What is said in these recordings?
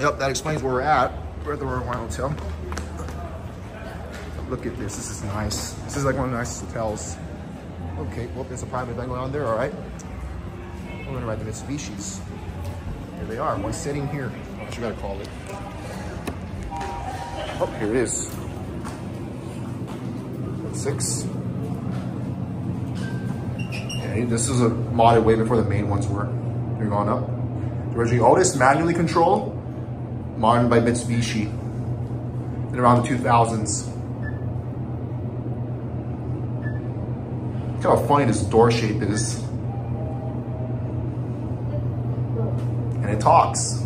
Yep, that explains where we're at. We're at the Royal Hotel. Look at this, this is nice. This is like one of the nicest hotels. Okay, well, there's a private event going on there, all right. We're gonna ride the Mitsubishis. Here they are, one sitting here. What you gotta call it. Oh, here it is. Six. Okay, this is a modded way before the main ones were. They're going up. Originally oldest manually control, modded by Mitsubishi in around the 2000s. Look how funny this door shape is. And it talks.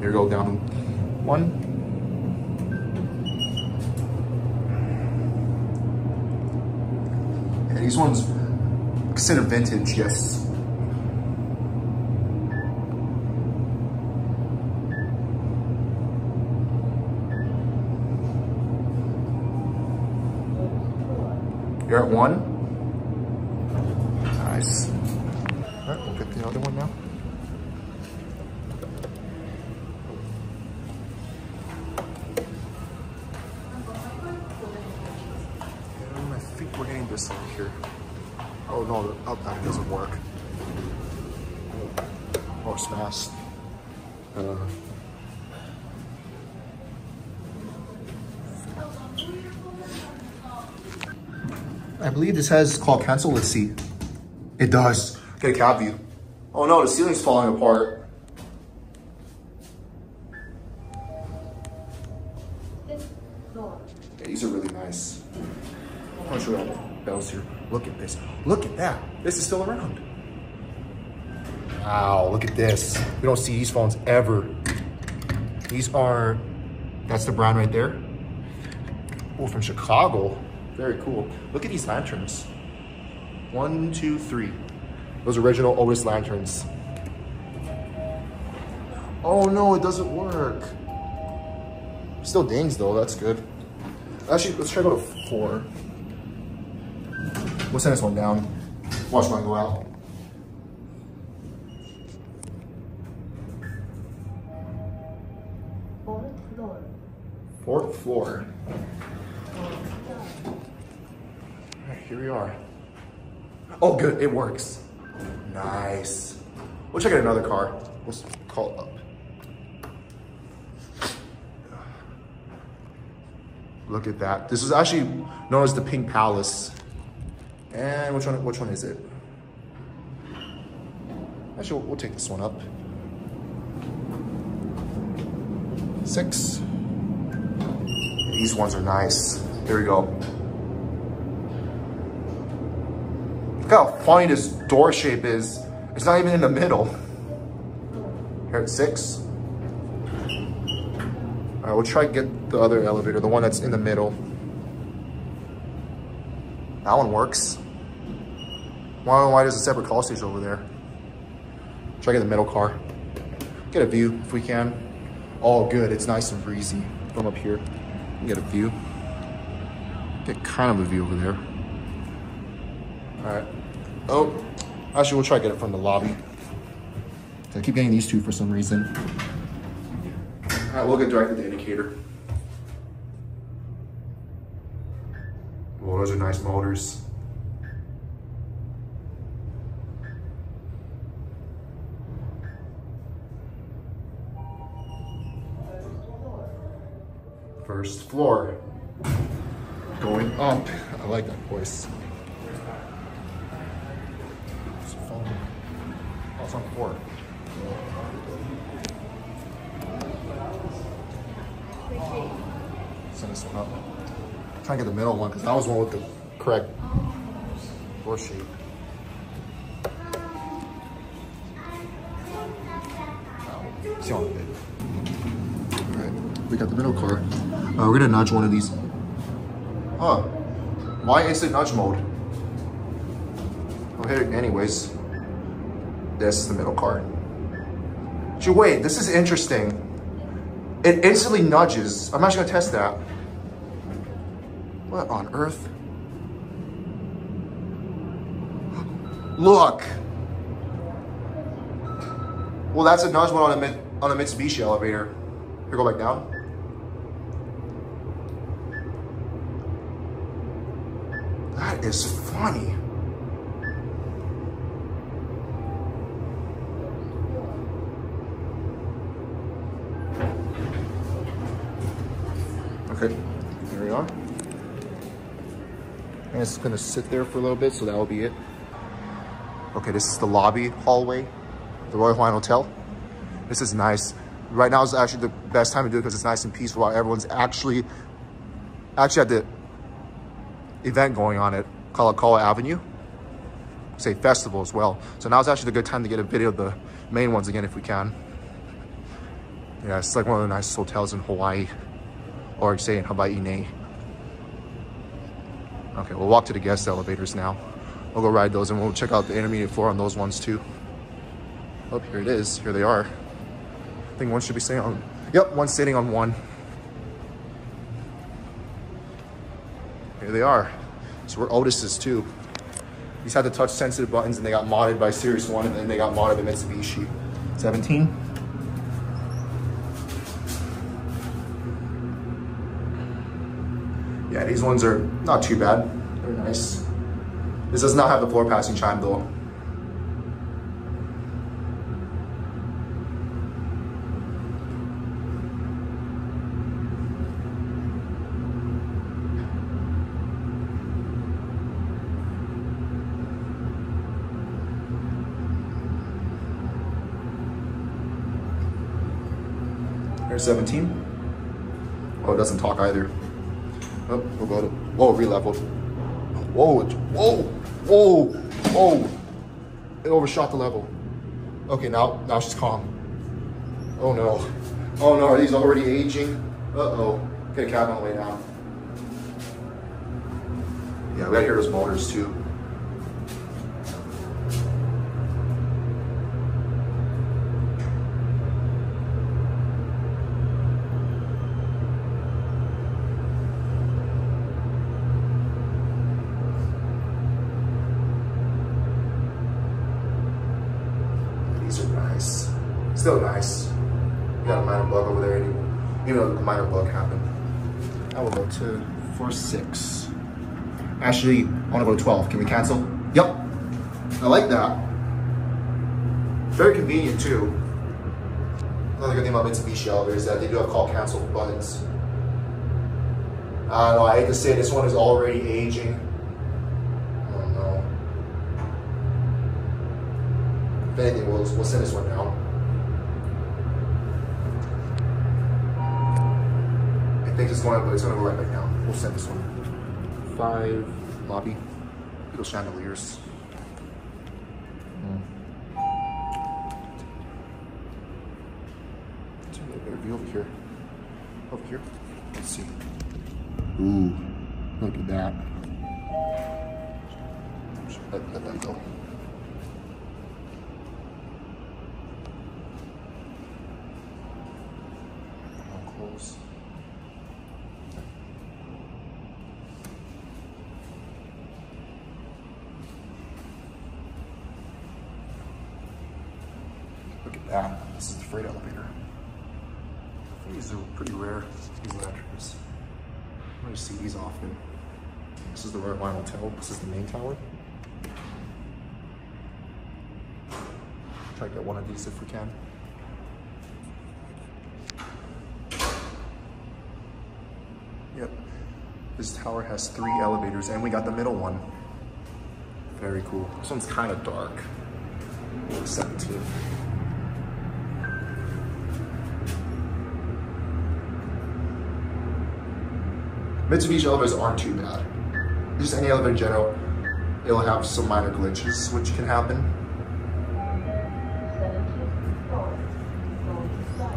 Here we go down one. And these ones considered vintage, yes. You're at one. Nice. All right, we'll get the other one now. Um, I think we're getting this one here. Oh no, the up down doesn't work. Oh, it's fast. Uh, I believe this has called cancel. Let's see. It does. Get a cab view. Oh no, the ceiling's falling apart. These are really nice. Show all bells here. Look at this. Look at that. This is still around. Wow, look at this. We don't see these phones ever. These are, that's the brand right there. Oh, from Chicago. Very cool. Look at these lanterns. One, two, three. Those original Otis lanterns. Oh no, it doesn't work. Still dings though, that's good. Actually, let's try to go to four. We'll send this one down. Watch mine go out. Fourth floor. Alright, here we are. Oh, good, it works. Nice. We'll check out another car. We'll call up. Look at that. This is actually known as the Pink Palace. And which one? Which one is it? Actually, we'll, we'll take this one up. Six. These ones are nice. Here we go. Look how funny this door shape is. It's not even in the middle. Here at six. All right, we'll try to get the other elevator, the one that's in the middle. That one works. Why, why there's a separate call station over there? Try to get the middle car. Get a view if we can. All good, it's nice and breezy from up here. Get a view. Get kind of a view over there. All right. Oh, actually, we'll try to get it from the lobby. I keep getting these two for some reason. All right, we'll get directly to the indicator. Well, those are nice motors. First floor. Going up. I like that voice. On four. Send this one up. Try to get the middle one because that was one with the correct door shape. See on the. Alright, we got the middle car. Uh, we're gonna nudge one of these. Huh. Why instant nudge mode? I'll hit it anyways. This is the middle car. Gee, wait, this is interesting. It instantly nudges. I'm actually gonna test that. What on earth? Look. Well, that's a nice one on a, on a Mitsubishi elevator. Here, go back down. That is funny. Okay, here we are. And it's gonna sit there for a little bit, so that will be it. Okay, this is the lobby hallway, the Royal Hawaiian Hotel. This is nice. Right now is actually the best time to do it because it's nice and peaceful while everyone's actually, actually at the event going on at Kalakaua Avenue. Say festival as well. So now is actually a good time to get a video of the main ones again if we can. Yeah, it's like one of the nicest hotels in Hawaii or say in Hawaii Nei. Okay, we'll walk to the guest elevators now. We'll go ride those and we'll check out the intermediate floor on those ones too. Oh, here it is. Here they are. I think one should be sitting on, yep, one's sitting on one. Here they are. So we're Otis's too. These had the touch sensitive buttons and they got modded by Series 1 and then they got modded by Mitsubishi. 17. Yeah, these ones are not too bad. They're nice. This does not have the floor passing chime though. Here's 17. Oh, it doesn't talk either. Oh, whoa, re-leveled. Whoa, whoa, whoa, whoa. It overshot the level. Okay, now, now she's calm. Oh no. Oh no, are these already aging? Uh-oh. Get a cab on the way down. Yeah, we gotta hear those motors too. These are nice. Still nice. You got a minor bug over there, even though a minor bug happened. I will go to four six. Actually, I want to go to 12. Can we cancel? Yep. I like that. Very convenient too. Another good thing about Mitsubishi elevators is that they do have call cancel buttons. I don't know, I hate to say this one is already aging. Oh no. If anything, we'll, we'll send this one down. I think it's going, but it's going to go right back down. We'll send this one. Five lobby. Little chandeliers. Mm. Let's a better view over here. Over here. Let's see. Ooh, look at that. Let, let that go. I'll close. Look at that. This is the freight elevator. These are pretty rare, these electrics. I don't see these often. This is the Royal Hawaiian Hotel. This is the main tower. Try to get one of these if we can. Yep. This tower has three elevators and we got the middle one. Very cool. This one's kind of dark. 17. Mitsubishi elevators aren't too bad. Just any elevator in general, it'll have some minor glitches, which can happen.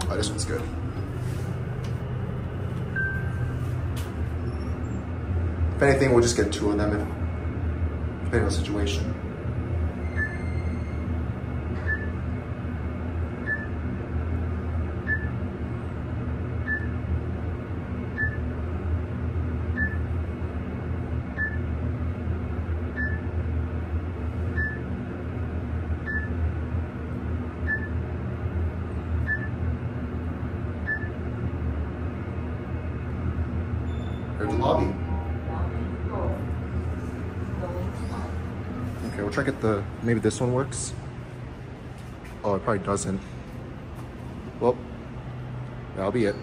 Oh, this one's good. If anything, we'll just get two of them, if, depending on the situation. There's the lobby. Okay, we'll check it the, maybe this one works. Oh, it probably doesn't. Well, that'll be it.